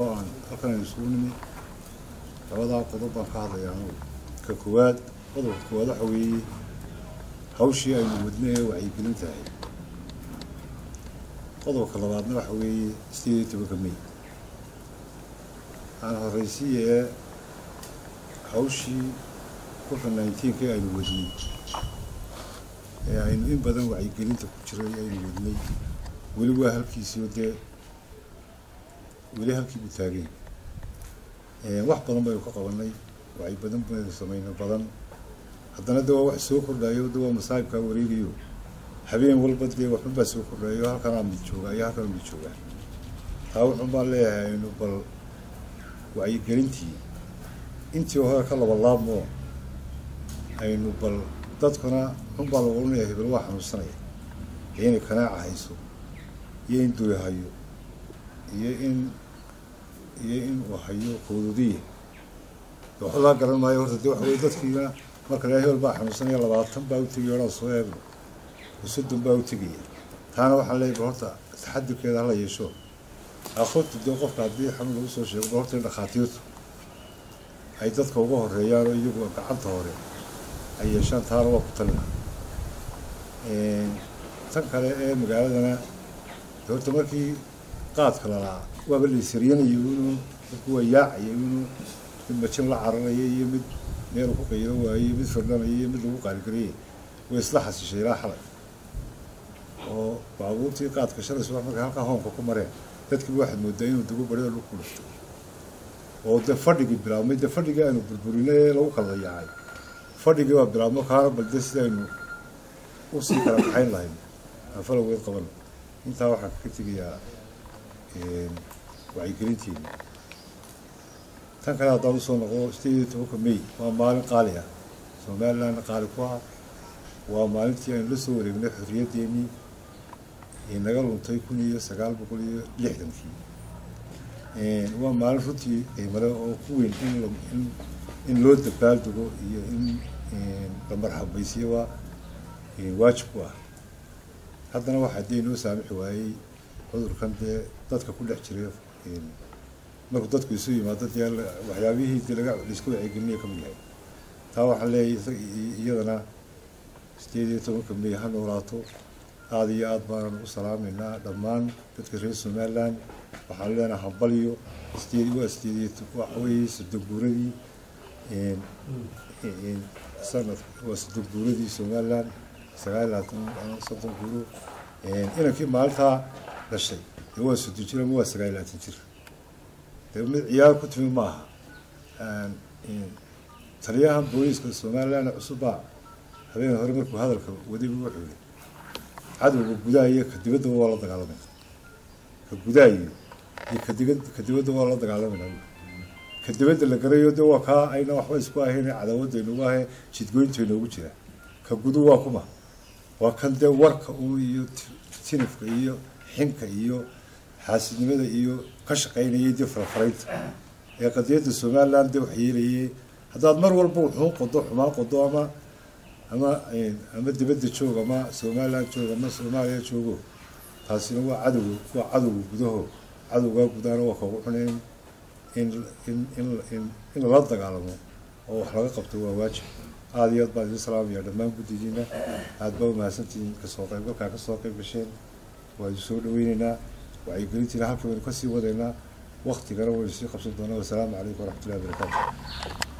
aan halkan aynu isugu nimi labadaa qodob baan ka hadlaya anugu ka koowaad qodobka koowaad waxa weeye hawshii aynu wadna ee wacyigelin tahay qodobka labaadna waxa weeye sideed tobanka may. Aan horeysiya ee hawshii covid nineteenka aynu wadnay. Ee aynu in badan wacyigelinta ku jiray aynu wadnay. Weli waa halkiisiio dee weli halkii buu taageen wax badan baynu ka qabanay wacyi badan baynu samayno badan. Haddana de waa wax soo kordhayo de waa masaahibkaa wareegayo. Habeen walba dee waxbabaa soo kordhayo halkanaa mid joogaa iyo halkanaa mid joogaa taa wuxun baan leeyahay aynu bal wacyigelintii intii hore ka laba laabmoo aynu bal dadkuna xun baa lagu oranaya hebel waa xanuunsanaya. Iyo inay kanaaca hayso iyo in hayo iyo in iyo in uu hayo quududiya waxba garan maayo horta de waxa wey dadkiina. Marka la hebel baa xanuunsanaya labaatan baa u tegaya odhan soo eegno soddon baa u tegaya taana waxaan leeyahy bal horta taxadirkeeda hala yeesho. Aqoonta dee qofka haddii xanuun lagu soo sheego bal horta dhakhaatiirtu. Ay dadka uga horeeyaan oo iyagu gacanta hore ay yeeshaan taana waa ku talina tan kale ee magaaladana horta markii qaadka lalaa waaba la isariyanayo inuu dadku waa yaacaya inuu mid majin la cararaya iyo mid meelu ku qaylo waaye mid firdhanaya iyo mid lagu qaaligarayay way isla xasishay ilaa xalay. Oo baabuurtii qaadka shalay subax markay halkaa hoonka ku mareen. Dadkiiba waxaad moodaa inuu dugu bari oo dhulku dhifto oo de fadhigii bilaabmay de fadhigii aynu burburinay ee lagu kala yaacay fadhigii baa bilaabmo kaana balde sidaynu u sii kala baxayn lahayn. Aan falowgeed qaban. Intaa waxaan ka tegayaa wacyigelinteena tan kale haddaan u soo noqdo sideed iyo tobanka may waa maalin qaali ah somalilandna qaali ku ah waa maalintii aynu la soo wareegnay xorriyaddeenii ee naga luntay kun iyo sagaal boqol iyo lixdankii waa maalin runtii qiimale oo ku weyn in in loo dabaaldego iyo in la marxabaysiyo waa waajib ku ah haddana waxaa dee inoo saamixi waayey cudurkan dee dadka ku dhex jiray markuu dadku isu yimaado dee waxyaabihii dee laga la isku wacyigelinaya ka mid yahay taa waxaan leeyahay iyadana sideed iyo tobanka may ha noolaato aada iyo aad baanan u salaameynaa dhammaan dadka reer somaliland waxaan leenahay hambalyo sideed waa sideed waxa weeye soddon guuradii sanad waa soddon guuradii somaliland sagaal labaatan soddon guuro inankii maalintaa dhashay dee waa soddon jir ama waa sagaal labaatan jir dee mid ciyaar ku timi ma aha taliyahan booliiska somaliland cusubbaa habeen hore markuu hadalka wadiba wuxuu yihi cadowga gudaha iyo ka dibaddaba waa la dagaalamayna ka gudaha iyo kadiga ka waa la dagaalamayna ka la garayo de waa kaa ayna waxba isku ahayn cadaawadda inugu ahe jidgoynta inoogu jira ka gudu waa kuma waa kan dee warka un iyo tinifka iyo xinka iyo xaasidnimada iyo ka shaqaynayay dee farafaraynta ee qadiyadda somaliland dee wax yeelayay haddaad mar walba wuxuun qodo xumaan qodo ama ama ama dibadda joog ama somaliland joog ama soomaaliya joogo taasina waa cadowga waa cadowga gudaho cadowgaa gudaana waa kagu xunayn in in in in lala dagaalamo oo wax laga qabto waa waajib. Aada iyo aad baan idin salaamaya dhammaan guddigiina aada baa umahadsantihiin ka soo qaybgalkaa ka soo qayb gasheen waa idin soo dhaweyneynaa wacyigelintiina halka waynu ka sii wadaynaa waktigana waynu sii qabsan doonaa wasalaamu calaykum waraxmatullahi wabarakaatu